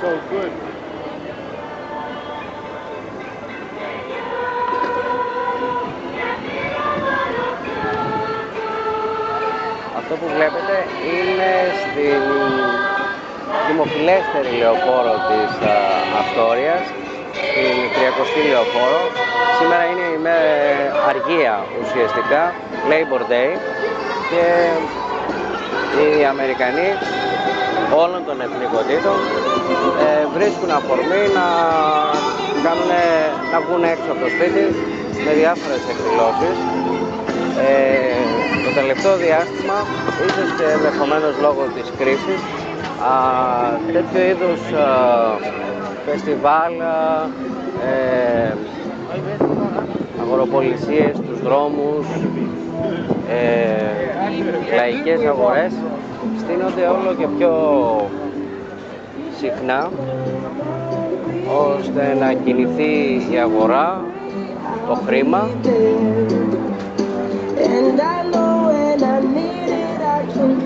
so good. Αυτό που βλέπετε είναι στην δημοφιλέστερη λεωφόρο της α, Αστόριας, στην 30η λεωφόρο. Σήμερα είναι η μέρα αργία ουσιαστικά, Labor Day και οι Αμερικανοί όλων των εθνικοτήτων ε, βρίσκουν αφορμή να, κάνουν, να βγουν έξω από το σπίτι με διάφορες εκδηλώσεις. Ε, το τελευταίο διάστημα, ίσως και ενδεχομένω λόγω της κρίσης, α, τέτοιο είδους α, φεστιβάλ, ε, αγοροπολισίες στους δρόμους, ε, λαϊκές αγορές στείνονται όλο και πιο συχνά ώστε να κινηθεί η αγορά, το χρήμα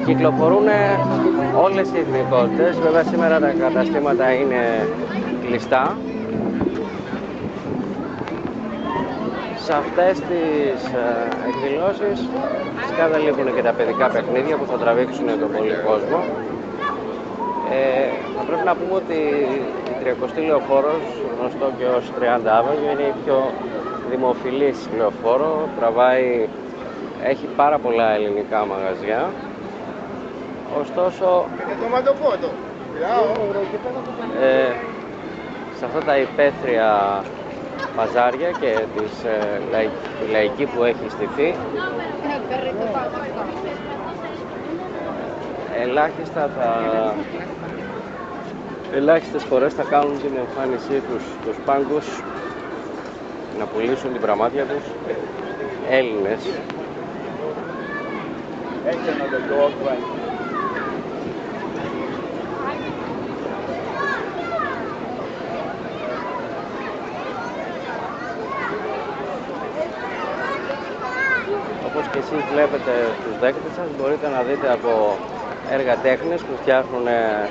Κυκλοφορούν όλες οι εθνικότητες, βέβαια σήμερα τα καταστήματα είναι κλειστά. Σε αυτές τις ε, εκδηλώσεις φυσικά δεν λείπουν και τα παιδικά παιχνίδια που θα τραβήξουν τον πολύ κόσμο. Ε, θα πρέπει να πούμε ότι η 30η λεωφόρος, γνωστό και ως 30 Avenue, είναι η πιο δημοφιλής λεωφόρο, τραβάει, έχει πάρα πολλά ελληνικά μαγαζιά. Ωστόσο, ε, σε αυτά τα υπαίθρια παζάρια και της, ε, λαϊ- τη λαϊκή που έχει στηθεί, ελάχιστα θα, ελάχιστες φορές θα κάνουν την εμφάνισή τους στους πάγκους να πουλήσουν την πραμάτια τους. Έλληνες. Όπως και εσείς βλέπετε στους δέκτες σας μπορείτε να δείτε από έργα τέχνης που φτιάχνουν ε,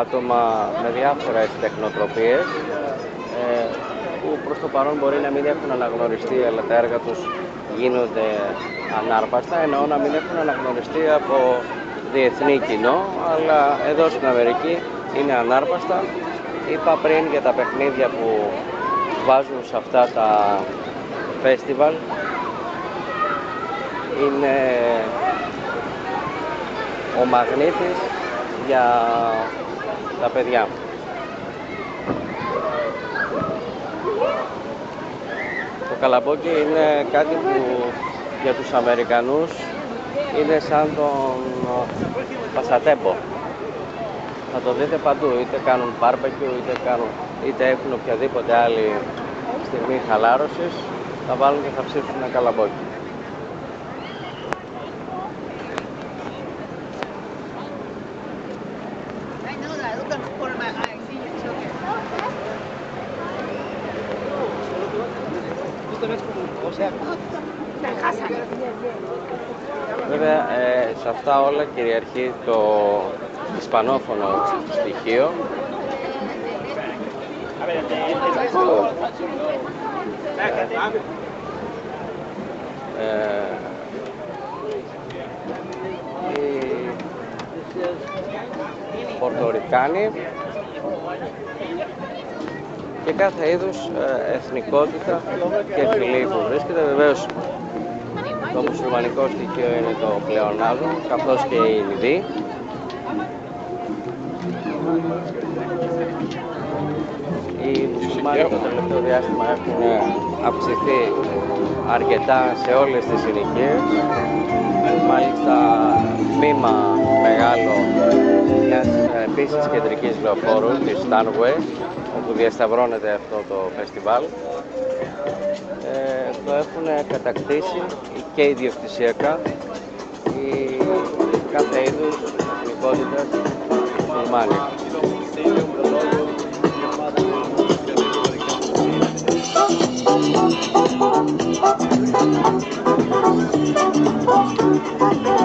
άτομα με διάφορες τεχνοτροπίες ε, που προς το παρόν μπορεί να μην έχουν αναγνωριστεί αλλά τα έργα τους γίνονται ανάρπαστα εννοώ να μην έχουν αναγνωριστεί από διεθνή κοινό αλλά εδώ στην Αμερική είναι ανάρπαστα. Είπα πριν για τα παιχνίδια που βάζουν σε αυτά τα φέστιβαλ. Είναι ο μαγνήτης για τα παιδιά. Το καλαμπόκι είναι κάτι που για τους Αμερικανούς είναι σαν τον πασατέμπο. Θα το δείτε παντού, είτε κάνουν barbecue, είτε, κάνουν, είτε έχουν οποιαδήποτε άλλη στιγμή χαλάρωσης, θα βάλουν και θα ψήσουν ένα καλαμπόκι. Βέβαια, ε, σε αυτά όλα κυριαρχεί το ισπανόφωνο στοιχείο. Ε, οι Πορτορικάνοι και κάθε είδους ε, εθνικότητα και φυλή που βρίσκεται. Βεβαίως το μουσουλμανικό στοιχείο είναι το πλεονάζον, καθώς και οι Ινδοί. Οι μουσουλμάνοι το τελευταίο διάστημα έχουν αυξηθεί αρκετά σε όλες τις ηλικίες. Μάλιστα, τμήμα μεγάλο μιας ε, επίσης κεντρικής λεωφόρου, της Stanway, που διασταυρώνεται αυτό το φεστιβάλ ε, το έχουν κατακτήσει και ιδιοκτησιακά η κάθε είδους του Ρουμάνια.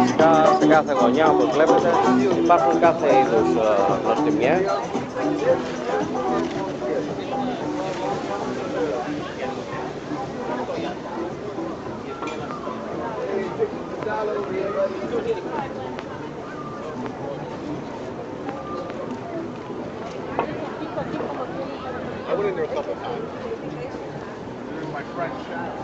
Φυσικά σε κάθε γωνιά όπως βλέπετε υπάρχουν κάθε είδους ε, νοστιμιές been there a couple times. There's my friend Shaq.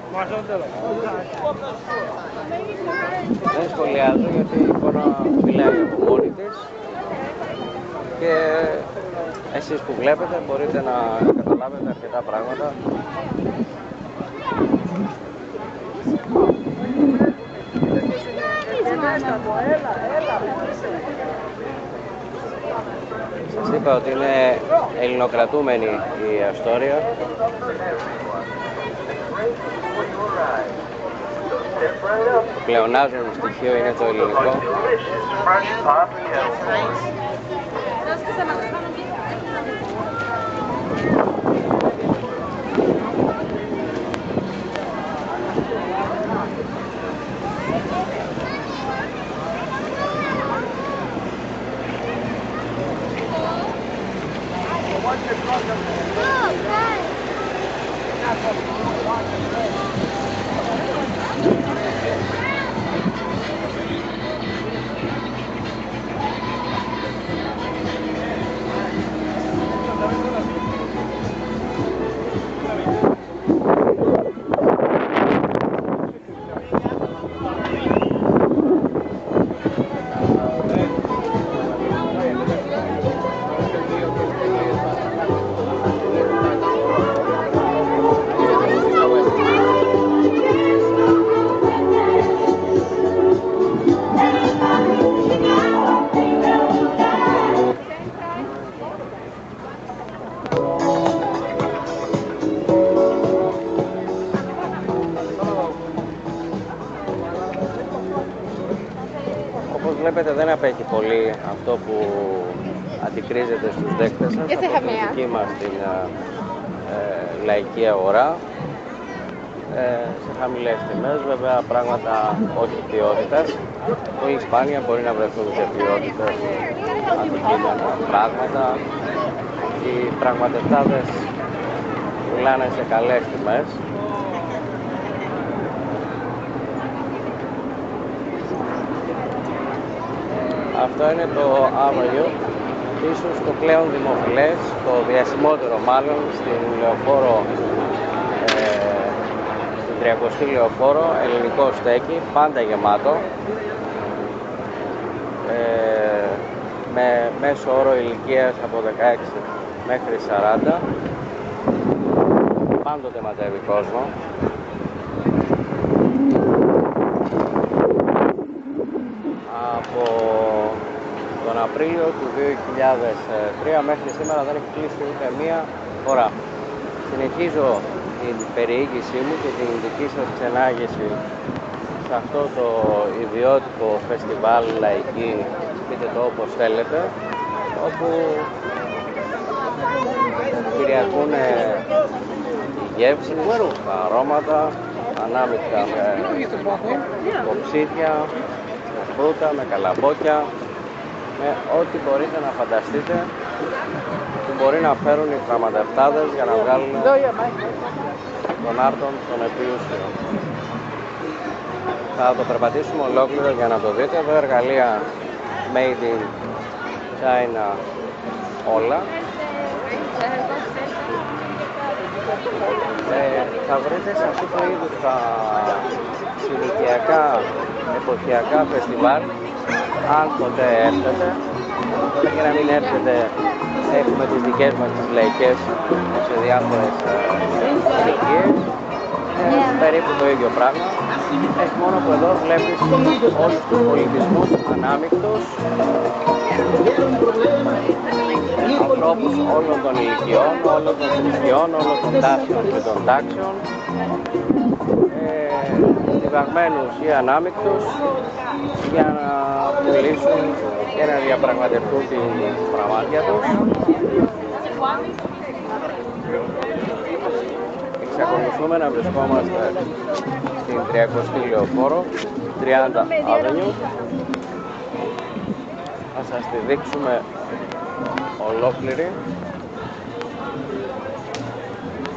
Δεν σχολιάζω γιατί η εικόνα μιλάει από μόνη της και εσείς που βλέπετε μπορείτε να καταλάβετε αρκετά πράγματα. Σας είπα ότι είναι ελληνοκρατούμενη η Αστόρια. Το πλεονάζον στοιχείο είναι το ελληνικό. Όπως αντικρίζεται στους δέκτες σας Και σε από τη χαμία. δική μας την ε, ε, λαϊκή αγορά ε, σε χαμηλές τιμές, βέβαια πράγματα όχι ποιότητας. Πολύ σπάνια μπορεί να βρεθούν σε ποιότητες αντικείμενα, πράγματα. Οι πραγματευτάδες πουλάνε σε καλές τιμές. Αυτό είναι το Άβαγιο, ίσως το πλέον δημοφιλές, το διασημότερο μάλλον στην λεωφόρο, ε, στην 30η λεωφόρο, ελληνικό στέκι, πάντα γεμάτο, ε, με μέσο όρο ηλικίας από 16 μέχρι 40, πάντοτε ματεύει κόσμο. από τον Απρίλιο του 2003 μέχρι σήμερα δεν έχει κλείσει ούτε μία φορά. Συνεχίζω την περιήγησή μου και την δική σας ξενάγηση σε αυτό το ιδιότυπο φεστιβάλ λαϊκή, πείτε το όπως θέλετε, όπου κυριαρχούν οι γεύσεις, τα αρώματα, ανάμεικτα με κοψίδια, με φρούτα, με καλαμπόκια, με ό,τι μπορείτε να φανταστείτε που μπορεί να φέρουν οι πραγματευτάδες για να βγάλουν τον άρτον τον επιούσιο. Θα το περπατήσουμε ολόκληρο για να το δείτε. Εδώ εργαλεία made in China όλα. Ε, θα βρείτε σε αυτού του είδους τα συνοικιακά εποχιακά φεστιβάλ αν ποτέ έρθετε και να μην έρθετε έχουμε τις δικές μας τις λαϊκές σε διάφορες ε, ηλικίες. Ε, περίπου το ίδιο πράγμα. Έχει μόνο που εδώ βλέπεις όλους τους πολιτισμούς ανάμεικτους. Ανθρώπους όλων των ηλικιών, όλων των θρησκειών, όλων των τάσεων και των τάξεων. ε, διδαγμένους ή ανάμεικτους για να πουλήσουν και να διαπραγματευτούν την πραγμάτια τους. Εξακολουθούμε να βρισκόμαστε στην 30η λεωφόρο, 30 Avenue. Θα σας τη δείξουμε ολόκληρη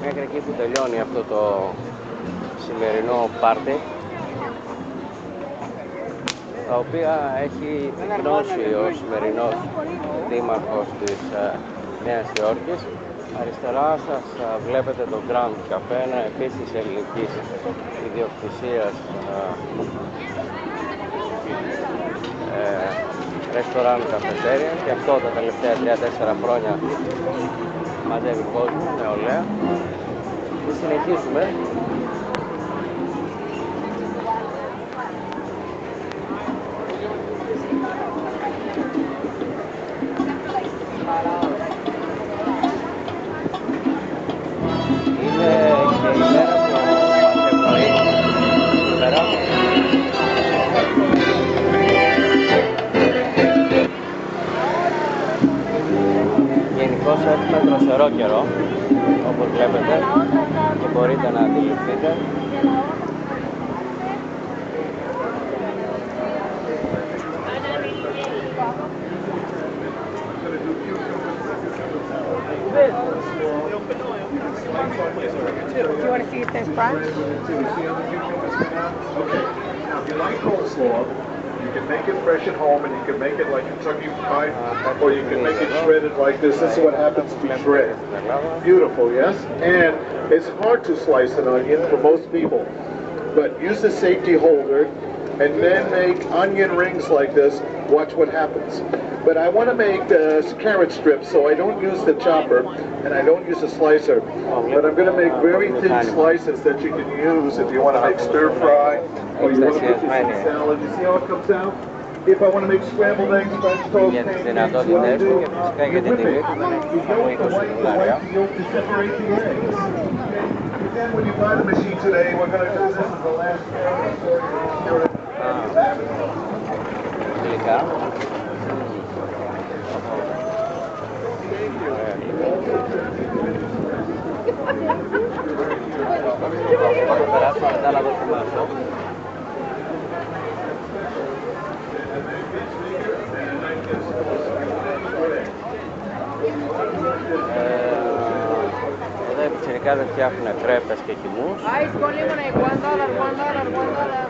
μέχρι εκεί που τελειώνει αυτό το σημερινό πάρτι τα οποία έχει γνώσει ο σημερινός δήμαρχος της ε, Νέας Υόρκης. Αριστερά σας ε, βλέπετε το Grand Café, ένα επίσης ελληνικής ιδιοκτησίας ε, ρεστοράν καφετέρια και αυτό τα τελευταία 3-4 χρόνια μαζεύει κόσμο, νεολαία. Και συνεχίζουμε έχουμε δροσερό καιρό, όπως βλέπετε και μπορείτε να αντιληφθείτε. Do you want to see if there's brunch? Okay, now if you like coleslaw, you can make it fresh at home and you can make it like Kentucky Fried, or you can make it shredded like this. This is what happens to be shredded. Beautiful, yes? And it's hard to slice an onion for most people, but use the safety holder and then make onion rings like this. Watch what happens. But I want to make uh, carrot strips, so I don't use the chopper and I don't use a slicer. But I'm going to make very thin slices that you can use if you want to make stir fry or you want to make salad. You see how it comes out? If I want to make scrambled eggs, French toast, pancakes, what I do, you whip it. You don't the white, the white yolk to separate the eggs. And then when you buy the machine today, we're going to do this as the last Θα το περάσουμε μετά να δοκιμάσω. Ε, Εδώ οι πιτσιρικάδες φτιάχνουν κρέπες και χυμούς. Ice con lemonade, one dollar, one dollar, one dollar.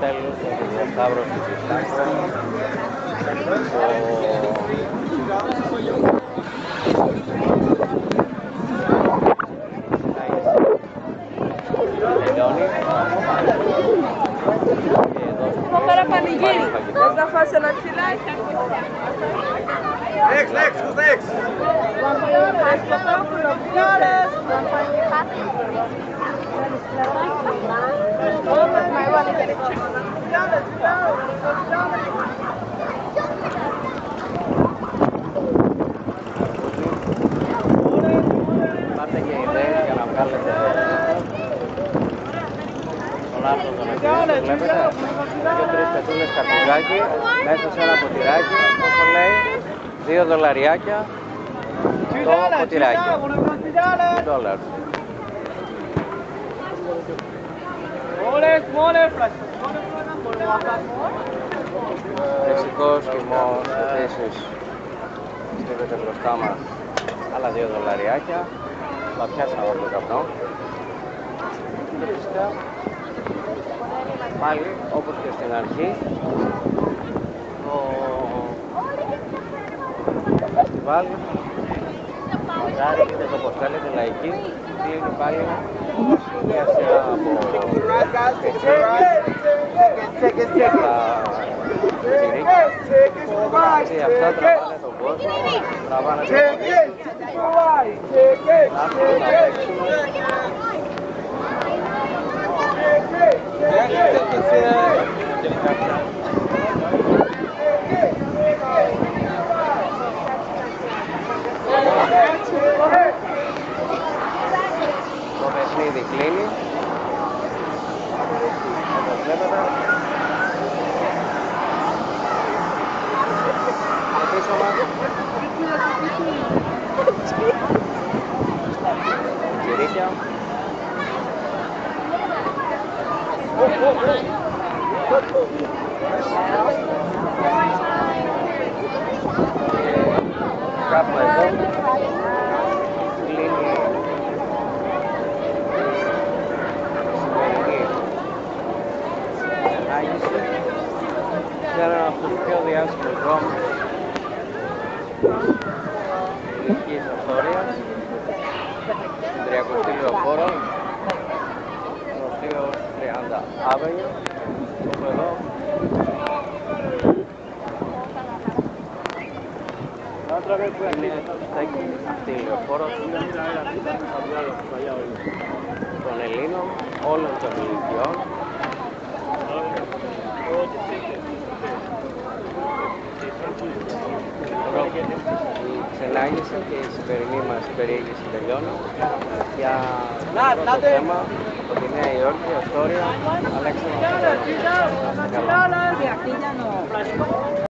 τέλος ο Διασταύρος Agora Panigiri, fase na Πάρτε και ιδέες για να βγάλετε τον άρθρο των εκδηλώσεων. Βλέπετε, δύο-τρεις πετούλες καρτουζάκι μέσα σε ένα ποτηράκι, όσο λέει, δύο δολαριάκια το ποτηράκι. Dollars. Μεξικός χυμός επίσης στρίβεται μπροστά μας άλλα δύο δολαριάκια. Τα πιάσαμε από το καπνό. Και φυσικά πάλι όπως και στην αρχή το φεστιβάλ Μαγάρι είτε το πως θέλετε λαϊκή κλείνει πάλι μια σειρά από τα τσιρίκια και αυτά τραβάνε τον κόσμο τραβάνε τον κόσμο να έρθουν να παίξουν το παιχνίδι κλείνει όπως βλέπετε και πίσω μας τσιρίκια κάπου εδώ κλείνει η σημερινή ανάγηση σε έναν από τους πιο διάσημους δρόμους ελληνικής ιστορίας στην 30η λεωφόρο γνωστή ως 30 Avenue όπου εδώ είναι στέκει αυτή η λεωφόρος των Ελλήνων όλων των ηλικιών Εδώ η ξενάγηση και η σημερινή μας περιήγηση τελειώνει για το πρώτο θέμα από τη Νέα Υόρκη,